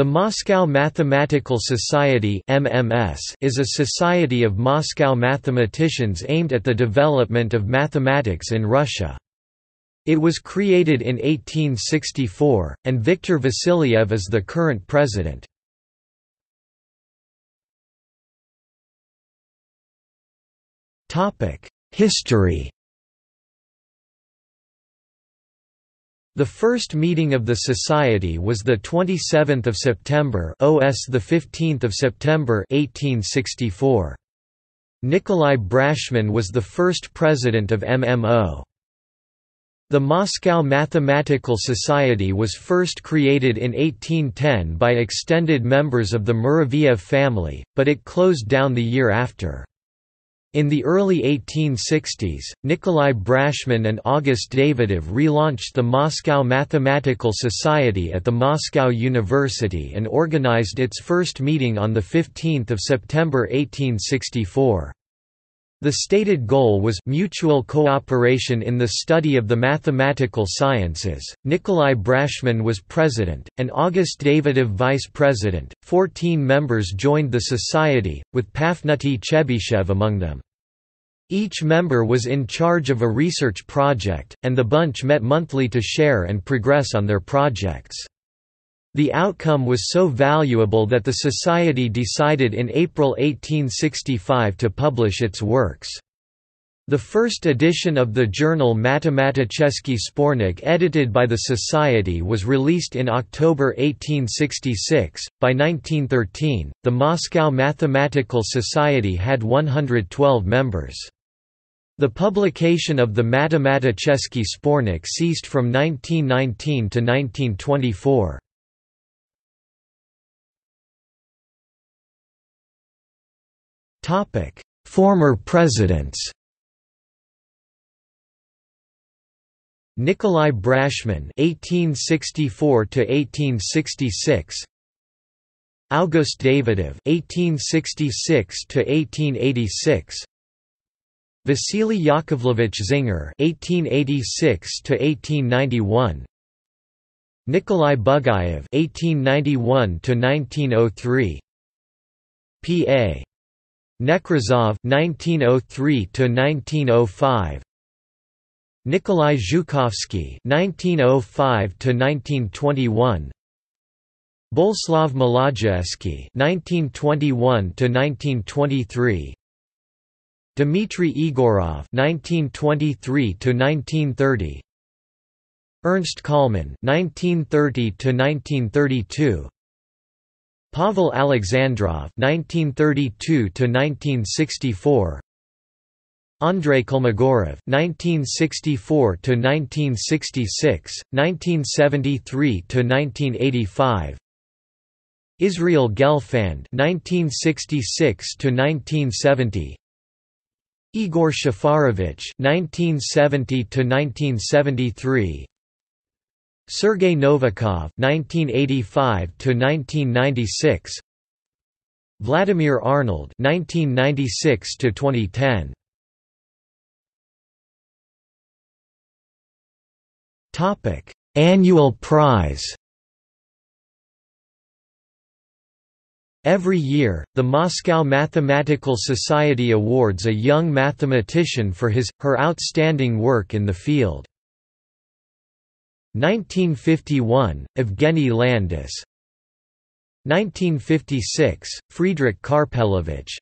The Moscow Mathematical Society MMS is a society of Moscow mathematicians aimed at the development of mathematics in Russia. It was created in 1864, and Viktor Vassiliev is the current president. History The first meeting of the society was the 27th of September, OS the 15th of September 1864. Nikolai Brashman was the first president of MMO. The Moscow Mathematical Society was first created in 1810 by extended members of the Muraviev family, but it closed down the year after. In the early 1860s, Nikolai Brashman and August Davidov relaunched the Moscow Mathematical Society at the Moscow University and organized its first meeting on 15 September 1864. The stated goal was mutual cooperation in the study of the mathematical sciences. Nikolai Brashman was president, and August Davidov vice president. Fourteen members joined the society, with Pafnuty Chebyshev among them. Each member was in charge of a research project, and the bunch met monthly to share and progress on their projects. The outcome was so valuable that the Society decided in April 1865 to publish its works. The first edition of the journal Matematicheskii Sbornik edited by the Society was released in October 1866. By 1913, the Moscow Mathematical Society had 112 members. The publication of the Matematicheskii Sbornik ceased from 1919 to 1924. Topic: Former presidents. Nikolai Brashman (1864 to 1866), August Davidov (1866 to 1886), Vasily Yakovlevich Zinger (1886 to 1891), Nikolai Bugayev (1891 to 1903), P.A. Nekrasov (1903–1905), Nikolai Zhukovsky (1905–1921), Boleslav Mlodzeevskii (1921–1923), Dmitry Egorov (1923–1930), Ernst Kolman (1930–1932). Pavel Alexandrov (1932–1964), Andrei Kolmogorov (1964–1966, 1973–1985), Israel Gelfand (1966–1970), Igor Shafarevich (1970–1973), Sergei Novikov (1985–1996), Vladimir Arnold (1996–2010). Topic: Annual prize. Every year, the Moscow Mathematical Society awards a young mathematician for his, her outstanding work in the field. 1951, Evgeny Landis. 1956, Friedrich Karpelevich.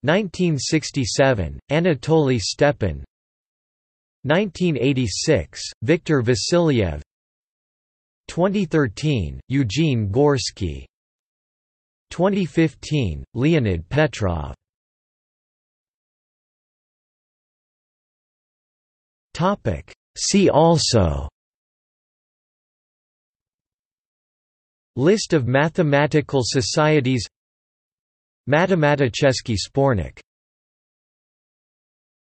1967, Anatoly Stepin. 1986, Viktor Vassiliev. 2013, Eugene Gorsky 2015, Leonid Petrov. Topic. See also List of mathematical societies Matematicheskii Sbornik